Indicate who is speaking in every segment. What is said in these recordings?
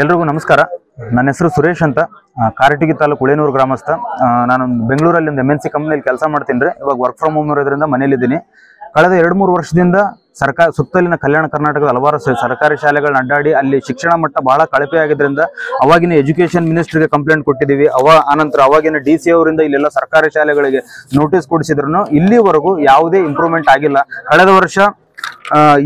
Speaker 1: ಎಲ್ರಿಗೂ ನಮಸ್ಕಾರ. ನನ್ನ ಹೆಸರು ಸುರೇಶ್ ಅಂತ. ಕಾರಟಗಿ ತಾಲೂಕು ಉಳೇನೂರು ಗ್ರಾಮಸ್ಥ. ನಾನು ಬೆಂಗಳೂರಲ್ಲಿ ಒಂದು ಎಂ ಎನ್ ಸಿ ಕಂಪ್ನಿಯಲ್ಲಿ ಕೆಲಸ ಮಾಡ್ತೀನಿ ರೀ. ಇವಾಗ ವರ್ಕ್ ಫ್ರಮ್ ಹೋಮ್ ಇರೋದ್ರಿಂದ ಮನೇಲಿದ್ದೀನಿ ಕಳೆದ ಎರಡು ಮೂರು ವರ್ಷದಿಂದ ಸರ್ಕಾರ ಸುತ್ತಲಿನ ಕಲ್ಯಾಣ ಕರ್ನಾಟಕದ ಹಲವಾರು ಸರ್ಕಾರಿ ಶಾಲೆಗಳನ್ನ ಅಡ್ಡಾಡಿ ಅಲ್ಲಿ ಶಿಕ್ಷಣ ಮಟ್ಟ ಬಹಳ ಕಳಪೆ ಆಗಿದ್ರಿಂದ ಅವಾಗಿನ ಎಜುಕೇಶನ್ ಮಿನಿಸ್ಟ್ರಿಗೆ ಕಂಪ್ಲೇಂಟ್ ಕೊಟ್ಟಿದ್ದೀವಿ. ಅವ, ಆನಂತರ ಅವಾಗಿನ ಡಿ ಸಿ ಅವರಿಂದ ಇಲ್ಲೆಲ್ಲ ಸರ್ಕಾರಿ ಶಾಲೆಗಳಿಗೆ ನೋಟಿಸ್ ಕೊಡಿಸಿದ್ರು ಇಲ್ಲಿವರೆಗೂ ಯಾವುದೇ ಇಂಪ್ರೂವ್ಮೆಂಟ್ ಆಗಿಲ್ಲ. ಕಳೆದ ವರ್ಷ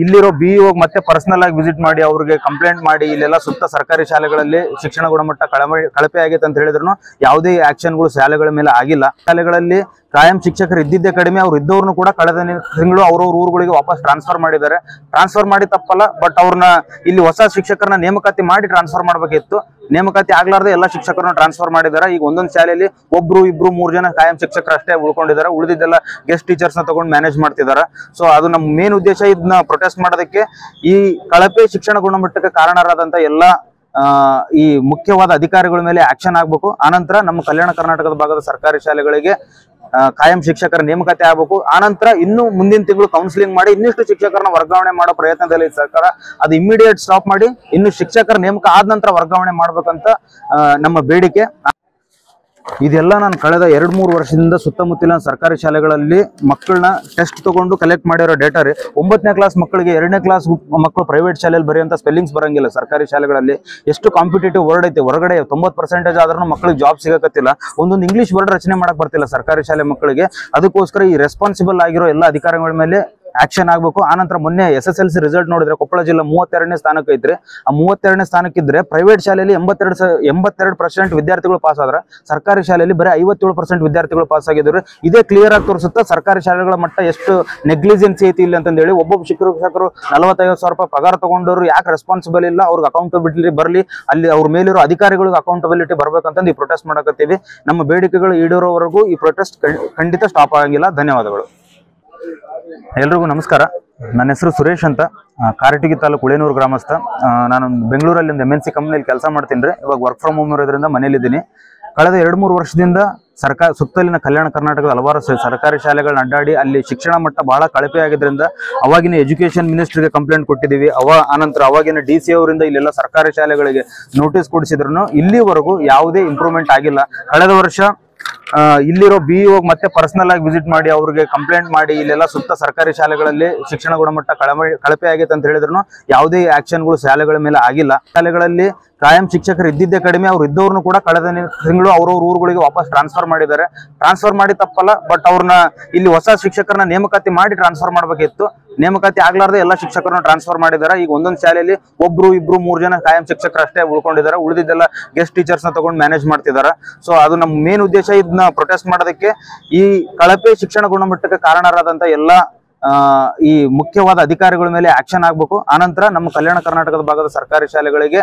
Speaker 1: ಇಲ್ಲಿರೋ ಬಿ ಮತ್ತೆ ಪರ್ಸನಲ್ ಆಗಿ ವಿಸಿಟ್ ಮಾಡಿ, ಅವ್ರಿಗೆ ಕಂಪ್ಲೇಂಟ್ ಮಾಡಿ, ಇಲ್ಲೆಲ್ಲ ಸುತ್ತ ಸರ್ಕಾರಿ ಶಾಲೆಗಳಲ್ಲಿ ಶಿಕ್ಷಣ ಗುಣಮಟ್ಟ ಕಳಪೆ ಆಗೈತೆ ಅಂತ ಹೇಳಿದ್ರು ಯಾವುದೇ ಆಕ್ಷನ್ಗಳು ಶಾಲೆಗಳ ಮೇಲೆ ಆಗಿಲ್ಲ. ಶಾಲೆಗಳಲ್ಲಿ ಕಾಯಂ ಶಿಕ್ಷಕರು ಇದ್ದಿದ್ದೇ ಕಡಿಮೆ, ಅವ್ರು ಇದ್ದವ್ರನ್ನು ಕೂಡ ಕಳೆದ ತಿಂಗಳು ಅವ್ರವ್ರ ಊರುಗಳಿಗೆ ವಾಪಸ್ ಟ್ರಾನ್ಸ್ಫರ್ ಮಾಡಿದ್ದಾರೆ. ಟ್ರಾನ್ಸ್ಫರ್ ಮಾಡಿ ತಪ್ಪಲ್ಲ ಬಟ್ ಅವ್ರನ್ನ ಇಲ್ಲಿ ಹೊಸ ಶಿಕ್ಷಕರನ್ನ ನೇಮಕಾತಿ ಮಾಡಿ ಟ್ರಾನ್ಸ್ಫರ್ ಮಾಡಬೇಕಿತ್ತು. ನೇಮಕಾತಿ ಆಗ್ಲಾರ್ದೆ ಎಲ್ಲ ಶಿಕ್ಷಕರನ್ನ ಟ್ರಾನ್ಸ್ಫರ್ ಮಾಡಿದ್ದಾರೆ. ಈಗ ಒಂದೊಂದು ಶಾಲೆಯಲ್ಲಿ ಒಬ್ರು ಇಬ್ರು ಮೂರು ಜನ ಕಾಯಂ ಶಿಕ್ಷಕರು ಅಷ್ಟೇ ಉಳ್ಕೊಂಡಿದ್ದಾರೆ. ಉಳಿದಿದ್ದೆಲ್ಲ ಗೆಸ್ಟ್ ಟೀಚರ್ಸ್ನ ತಗೊಂಡು ಮ್ಯಾನೇಜ್ ಮಾಡ್ತಿದ್ದಾರೆ. ಸೊ ಅದು ನಮ್ಮ ಮೇನ್ ಉದ್ದೇಶ. ಇದನ್ನ ಪ್ರೊಟೆಸ್ಟ್ ಮಾಡೋದಕ್ಕೆ ಈ ಕಳಪೆ ಶಿಕ್ಷಣ ಗುಣಮಟ್ಟಕ್ಕೆ ಕಾರಣರಾದಂತ ಎಲ್ಲ ಈ ಮುಖ್ಯವಾದ ಅಧಿಕಾರಿಗಳ ಮೇಲೆ ಆಕ್ಷನ್ ಆಗ್ಬೇಕು. ಆನಂತರ ನಮ್ಮ ಕಲ್ಯಾಣ ಕರ್ನಾಟಕದ ಭಾಗದ ಸರ್ಕಾರಿ ಶಾಲೆಗಳಿಗೆ ಕಾಯಂ ಶಿಕ್ಷಕರ ನೇಮಕಾತಿ ಆಗಬೇಕು. ಆನಂತರ ಇನ್ನು ಮುಂದಿನ ತಿಂಗಳು ಕೌನ್ಸಿಲಿಂಗ್ ಮಾಡಿ ಇನ್ನಿಷ್ಟು ಶಿಕ್ಷಕರನ್ನ ವರ್ಗಾವಣೆ ಮಾಡೋ ಪ್ರಯತ್ನದಲ್ಲಿ ಸರ್ಕಾರ ಅದು ಇಮಿಡಿಯೇಟ್ ಸ್ಟಾಪ್ ಮಾಡಿ, ಇನ್ನು ಶಿಕ್ಷಕರ ನೇಮಕ ಆದ ನಂತರ ವರ್ಗಾವಣೆ ಮಾಡ್ಬೇಕಂತ ನಮ್ಮ ಬೇಡಿಕೆ. ಇದೆಲ್ಲ ನಾನು ಕಳೆದ ಎರಡು ಮೂರು ವರ್ಷದಿಂದ ಸುತ್ತಮುತ್ತಲಿನ ಸರ್ಕಾರಿ ಶಾಲೆಗಳಲ್ಲಿ ಮಕ್ಕಳನ್ನ ಟೆಸ್ಟ್ ತಗೊಂಡು ಕಲೆಕ್ಟ್ ಮಾಡಿರೋ ಡೇಟಾ ರೀ. ಒಂಬತ್ತನೇ ಕ್ಲಾಸ್ ಮಕ್ಕಳಿಗೆ ಎರಡನೇ ಕ್ಲಾಸ್ ಮಕ್ಕಳು ಪ್ರೈವೇಟ್ ಶಾಲೆಯಲ್ಲಿ ಬರೆಯುವಂಥ ಸ್ಪೆಲ್ಲಿಂಗ್ಸ್ ಬರಂಗಿಲ್ಲ. ಸರ್ಕಾರಿ ಶಾಲೆಗಳಲ್ಲಿ ಎಷ್ಟು ಕಾಂಪಿಟೇಟಿವ್ ವರ್ಡ್ ಐತೆ. ಹೊರಗಡೆ ತೊಂಬತ್ತು ಪರ್ಸೆಂಟೇಜ್ ಆದ್ರೂ ಮಕ್ಕಳಿಗೆ ಜಾಬ್ ಸಿಗಕತ್ತಿಲ್ಲ. ಒಂದೊಂದು ಇಂಗ್ಲೀಷ್ ವರ್ಡ್ ರಚನೆ ಮಾಡಕ್ ಬರ್ತಿಲ್ಲ ಸರ್ಕಾರಿ ಶಾಲೆ ಮಕ್ಕಳಿಗೆ. ಅದಕ್ಕೋಸ್ಕರ ಈ ರೆಸ್ಪಾನ್ಸಿಬಲ್ ಆಗಿರೋ ಎಲ್ಲ ಅಧಿಕಾರಿಗಳ ಮೇಲೆ ಆಕ್ಷನ್ ಆಗ್ಬೇಕು. ಆನಂತರ ಮೊನ್ನೆ S S L C result ನೋಡಿದ್ರೆ ಕೊಪ್ಪಳ ಜಿಲ್ಲೆ ಮೂವತ್ತೆರಡನೇ ಸ್ಥಾನಕ್ಕೆ ಐತ್ರಿ ಆ ಮೂವತ್ತೆರಡನೇ ಸ್ಥಾನಕ್ಕಿದ್ರೆ ಪ್ರೈವೇಟ್ ಶಾಲೆಯಲ್ಲಿ ಎಂಬತ್ತೆರಡು ಎಂಬತ್ತೆರಡು ಪರ್ಸೆಂಟ್ ವಿದ್ಯಾರ್ಥಿಗಳು ಪಾಸ್ ಆದ್ರೆ ಸರ್ಕಾರಿ ಶಾಲೆಯಲ್ಲಿ ಬರೀ ಐವತ್ತೇಳು ಪರ್ಸೆಂಟ್ ವಿದ್ಯಾರ್ಥಿಗಳು ಪಾಸ್ ಆಗಿದ್ರು ಇದೇ ಕ್ಲಿಯರ್ ಆಗಿ ತೋರಿಸುತ್ತಾ ಸರ್ಕಾರಿ ಶಾಲೆಗಳ ಮಟ್ಟ ಎಷ್ಟು ನೆಗ್ಲಿಜೆನ್ಸಿ ಐತಿ ಇಲ್ಲ ಅಂತಂದ ಹೇಳಿ ಒಬ್ಬೊಬ್ಬ ಶಿಕ್ಷಕರು ನಲವತ್ತೈವತ್ತು ಸಾವಿರ ರೂಪಾಯಿ ಪಗಾರ ತಗೊಂಡವರು ಯಾಕೆ ರೆಸ್ಪಾನ್ಸಿಬಲ್ ಇಲ್ಲ? ಅವ್ರಿಗೆ ಅಕೌಂಟಬಿಲಿಟಿ ಬರಲಿ. ಅಲ್ಲಿ ಅವ್ರ ಮೇಲಿರೋ ಅಧಿಕಾರಿಗಳಿಗೆ ಅಕೌಂಟಬಿಲಿಟಿ ಬರ್ಬೇಕಂತಂದು ಈ ಪ್ರೊಟೆಸ್ಟ್ ಮಾಡಕತ್ತೀವಿ. ನಮ್ಮ ಬೇಡಿಕೆಗಳು ಈಡೇರೋವರೆಗೂ ಈ ಪ್ರೊಟೆಸ್ಟ್ ಖಂಡಿತ ಸ್ಟಾಪ್ ಆಗಂಗಿಲ್ಲ. ಧನ್ಯವಾದಗಳು. ಎಲ್ರಿಗೂ ನಮಸ್ಕಾರ. ನನ್ನ ಹೆಸರು ಸುರೇಶ್ ಅಂತ. ಕಾರಟಗಿ ತಾಲೂಕು ಉಳೇನೂರು ಗ್ರಾಮಸ್ಥ. ನಾನು ಬೆಂಗಳೂರಲ್ಲಿ ಒಂದು ಎಂ ಎನ್ ಸಿ ಕಂಪ್ನಿಯಲ್ಲಿ ಕೆಲಸ ಮಾಡ್ತೀನಿ ರೀ. ಇವಾಗ ವರ್ಕ್ ಫ್ರಮ್ ಹೋಮ್ ಇರೋದ್ರಿಂದ ಮನೆಯಲ್ಲಿದ್ದೀನಿ. ಕಳೆದ ಎರಡು ಮೂರು ವರ್ಷದಿಂದ ಸರ್ಕಾರ ಸುತ್ತಲಿನ ಕಲ್ಯಾಣ ಕರ್ನಾಟಕದ ಹಲವಾರು ಸರ್ಕಾರಿ ಶಾಲೆಗಳನ್ನ ಅಡ್ಡಾಡಿ ಅಲ್ಲಿ ಶಿಕ್ಷಣ ಮಟ್ಟ ಬಹಳ ಕಳಪೆ ಆಗಿದ್ರಿಂದ ಅವಾಗಿನ ಎಜುಕೇಶನ್ ಮಿನಿಸ್ಟ್ರಿಗೆ ಕಂಪ್ಲೇಂಟ್ ಕೊಟ್ಟಿದ್ದೀವಿ. ಅವ, ಆನಂತರ ಅವಾಗಿನ ಡಿ ಸಿ ಅವರಿಂದ ಇಲ್ಲೆಲ್ಲ ಸರ್ಕಾರಿ ಶಾಲೆಗಳಿಗೆ ನೋಟಿಸ್ ಕೊಡಿಸಿದ್ರು ಇಲ್ಲಿವರೆಗೂ ಯಾವುದೇ ಇಂಪ್ರೂವ್ಮೆಂಟ್ ಆಗಿಲ್ಲ. ಕಳೆದ ವರ್ಷ ಇಲ್ಲಿರೋ ಬಿ ಮತ್ತೆ ಪರ್ಸನಲ್ ಆಗಿ ವಿಸಿಟ್ ಮಾಡಿ, ಅವ್ರಿಗೆ ಕಂಪ್ಲೇಂಟ್ ಮಾಡಿ, ಇಲ್ಲೆಲ್ಲ ಸುತ್ತ ಸರ್ಕಾರಿ ಶಾಲೆಗಳಲ್ಲಿ ಶಿಕ್ಷಣ ಗುಣಮಟ್ಟ ಕಳಪೆ ಆಗೈತೆ ಅಂತ ಹೇಳಿದ್ರು ಯಾವುದೇ ಆಕ್ಷನ್ಗಳು ಶಾಲೆಗಳ ಮೇಲೆ ಆಗಿಲ್ಲ. ಶಾಲೆಗಳಲ್ಲಿ ಕಾಯಂ ಶಿಕ್ಷಕರು ಇದ್ದಿದ್ದೇ ಕಡಿಮೆ, ಅವ್ರು ಇದ್ದವ್ರನ್ನು ಕೂಡ ಕಳೆದ ತಿಂಗಳು ಅವ್ರವ್ರ ಊರುಗಳಿಗೆ ವಾಪಸ್ ಟ್ರಾನ್ಸ್ಫರ್ ಮಾಡಿದ್ದಾರೆ. ಟ್ರಾನ್ಸ್ಫರ್ ಮಾಡಿ ತಪ್ಪಲ್ಲ ಬಟ್ ಅವ್ರನ್ನ, ಇಲ್ಲಿ ಹೊಸ ಶಿಕ್ಷಕರನ್ನ ನೇಮಕಾತಿ ಮಾಡಿ ಟ್ರಾನ್ಸ್ಫರ್ ಮಾಡ್ಬೇಕಿತ್ತು. ನೇಮಕಾತಿ ಆಗ್ಲಾರ್ದೆ ಎಲ್ಲ ಶಿಕ್ಷಕರನ್ನ ಟ್ರಾನ್ಸ್ಫರ್ ಮಾಡಿದ್ದಾರೆ. ಈಗ ಒಂದೊಂದು ಶಾಲೆಯಲ್ಲಿ ಒಬ್ರು ಇಬ್ರು ಮೂರು ಜನ ಕಾಯಂ ಶಿಕ್ಷಕರು ಅಷ್ಟೇ ಉಳ್ಕೊಂಡಿದ್ದಾರೆ. ಉಳಿದಿದ್ದೆಲ್ಲ ಗೆಸ್ಟ್ ಟೀಚರ್ಸ್ನ ತಗೊಂಡು ಮ್ಯಾನೇಜ್ ಮಾಡ್ತಿದ್ದಾರೆ. ಸೊ ಅದು ನಮ್ಮ ಮೇನ್ ಉದ್ದೇಶ. ಇದನ್ನ ಪ್ರೊಟೆಸ್ಟ್ ಮಾಡೋದಕ್ಕೆ ಈ ಕಳಪೆ ಶಿಕ್ಷಣ ಗುಣಮಟ್ಟಕ್ಕೆ ಕಾರಣರಾದಂತ ಎಲ್ಲ ಈ ಮುಖ್ಯವಾದ ಅಧಿಕಾರಿಗಳ ಮೇಲೆ ಆಕ್ಷನ್ ಆಗ್ಬೇಕು. ಆನಂತರ ನಮ್ಮ ಕಲ್ಯಾಣ ಕರ್ನಾಟಕದ ಭಾಗದ ಸರ್ಕಾರಿ ಶಾಲೆಗಳಿಗೆ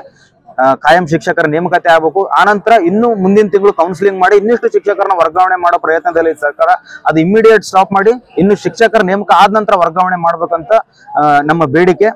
Speaker 1: ಕಾಯಂ ಶಿಕ್ಷಕರ ನೇಮಕಾತಿ ಆಗಬೇಕು. ಆನಂತರ ಇನ್ನು ಮುಂದಿನ ತಿಂಗಳು ಕೌನ್ಸಿಲಿಂಗ್ ಮಾಡಿ ಇನ್ನಿಷ್ಟು ಶಿಕ್ಷಕರನ್ನ ವರ್ಗಾವಣೆ ಮಾಡೋ ಪ್ರಯತ್ನದಲ್ಲಿ ಸರ್ಕಾರ ಅದು ಇಮಿಡಿಯೇಟ್ ಸ್ಟಾಪ್ ಮಾಡಿ, ಇನ್ನು ಶಿಕ್ಷಕರ ನೇಮಕ ಆದ ನಂತರ ವರ್ಗಾವಣೆ ಮಾಡ್ಬೇಕಂತ ನಮ್ಮ ಬೇಡಿಕೆ.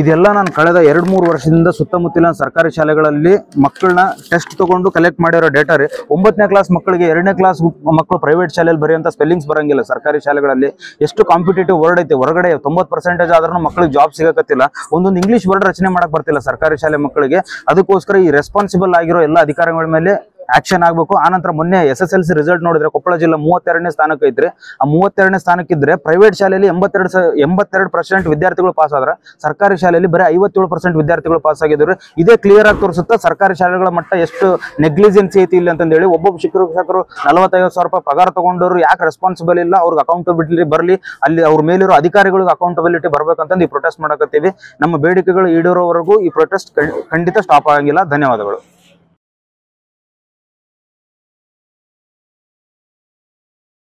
Speaker 1: ಇದೆಲ್ಲ ನಾನು ಕಳೆದ ಎರಡು ಮೂರು ವರ್ಷದಿಂದ ಸುತ್ತಮುತ್ತಲಿನ ಸರ್ಕಾರಿ ಶಾಲೆಗಳಲ್ಲಿ ಮಕ್ಕಳನ್ನ ಟೆಸ್ಟ್ ತಗೊಂಡು ಕಲೆಕ್ಟ್ ಮಾಡಿರೋ ಡೇಟಾ ರೀ. ಒಂಬತ್ತನೇ ಕ್ಲಾಸ್ ಮಕ್ಕಳಿಗೆ ಎರಡನೇ ಕ್ಲಾಸ್ ಮಕ್ಕಳು ಪ್ರೈವೇಟ್ ಶಾಲೆಯಲ್ಲಿ ಬರೆಯುವಂಥ ಸ್ಪೆಲ್ಲಿಂಗ್ಸ್ ಬರಂಗಿಲ್ಲ ಸರ್ಕಾರಿ ಶಾಲೆಗಳಲ್ಲಿ. ಎಷ್ಟು ಕಾಂಪಿಟೇಟಿವ್ ವರ್ಡ್ ಐತೆ. ಹೊರಗಡೆ ತೊಂಬತ್ತು ಪರ್ಸೆಂಟೇಜ್ ಆದ್ರೂ ಮಕ್ಕಳಿಗೆ ಜಾಬ್ ಸಿಗಕತ್ತಿಲ್ಲ. ಒಂದೊಂದು ಇಂಗ್ಲೀಷ್ ವರ್ಡ್ ರಚನೆ ಮಾಡಕ್ ಬರ್ತಿಲ್ಲ ಸರ್ಕಾರಿ ಶಾಲೆ ಮಕ್ಕಳಿಗೆ. ಅದಕ್ಕೋಸ್ಕರ ಈ ರೆಸ್ಪಾನ್ಸಿಬಲ್ ಆಗಿರೋ ಎಲ್ಲ ಅಧಿಕಾರಿಗಳ ಮೇಲೆ ಆಕ್ಷನ್ ಆಗ್ಬೇಕು. ಆನಂತರ ಮೊನ್ನೆ S S L C result ನೋಡಿದ್ರೆ ಕೊಪ್ಪಳ ಜಿಲ್ಲೆ ಮೂವತ್ತೆರಡನೇ ಸ್ಥಾನಕ್ಕೆ ಐತ್ರಿ ಆ ಮೂವತ್ತೆರಡನೇ ಸ್ಥಾನಕ್ಕಿದ್ರೆ ಪ್ರೈವೇಟ್ ಶಾಲೆಯಲ್ಲಿ ಎಂಬತ್ತೆರಡು ಎಂಬತ್ತೆರಡು ಪರ್ಸೆಂಟ್ ವಿದ್ಯಾರ್ಥಿಗಳು ಪಾಸ್ ಆದ್ರೆ ಸರ್ಕಾರಿ ಶಾಲೆಯಲ್ಲಿ ಬರೀ ಐವತ್ತೇಳು ಪರ್ಸೆಂಟ್ ವಿದ್ಯಾರ್ಥಿಗಳು ಪಾಸ್ ಆಗಿದ್ರು. ಇದೇ ಕ್ಲಿಯರ್ ಆಗಿ ತೋರಿಸುತ್ತಾ ಸರ್ಕಾರಿ ಶಾಲೆಗಳ ಮಟ್ಟ ಎಷ್ಟು ನೆಗ್ಲಿಜೆನ್ಸಿ ಐತಿ ಇಲ್ಲ ಅಂತ ಹೇಳಿ ಒಬ್ಬೊಬ್ಬ ಶಿಕ್ಷಕರು ನಲವತ್ತೈವತ್ತು ಸಾವಿರ ರೂಪಾಯಿ ಪಗಾರ ತಗೊಂಡವರು ಯಾಕೆ ರೆಸ್ಪಾನ್ಸಿಬಲ್ ಇಲ್ಲ? ಅವ್ರಿಗೆ ಅಕೌಂಟಬಿಲಿಟಿ ಬರಲಿ. ಅಲ್ಲಿ ಅವ್ರ ಮೇಲಿರೋ ಅಧಿಕಾರಿಗಳಿಗೆ ಅಕೌಂಟಬಿಲಿಟಿ ಬರ್ಬೇಕಂತಂದು ಈ ಪ್ರೊಟೆಸ್ಟ್ ಮಾಡಕತ್ತೀವಿ. ನಮ್ಮ ಬೇಡಿಕೆಗಳು ಈಡೇರೋವರೆಗೂ ಈ ಪ್ರೊಟೆಸ್ಟ್ ಖಂಡಿತ ಸ್ಟಾಪ್ ಆಗಂಗಿಲ್ಲ. ಧನ್ಯವಾದಗಳು.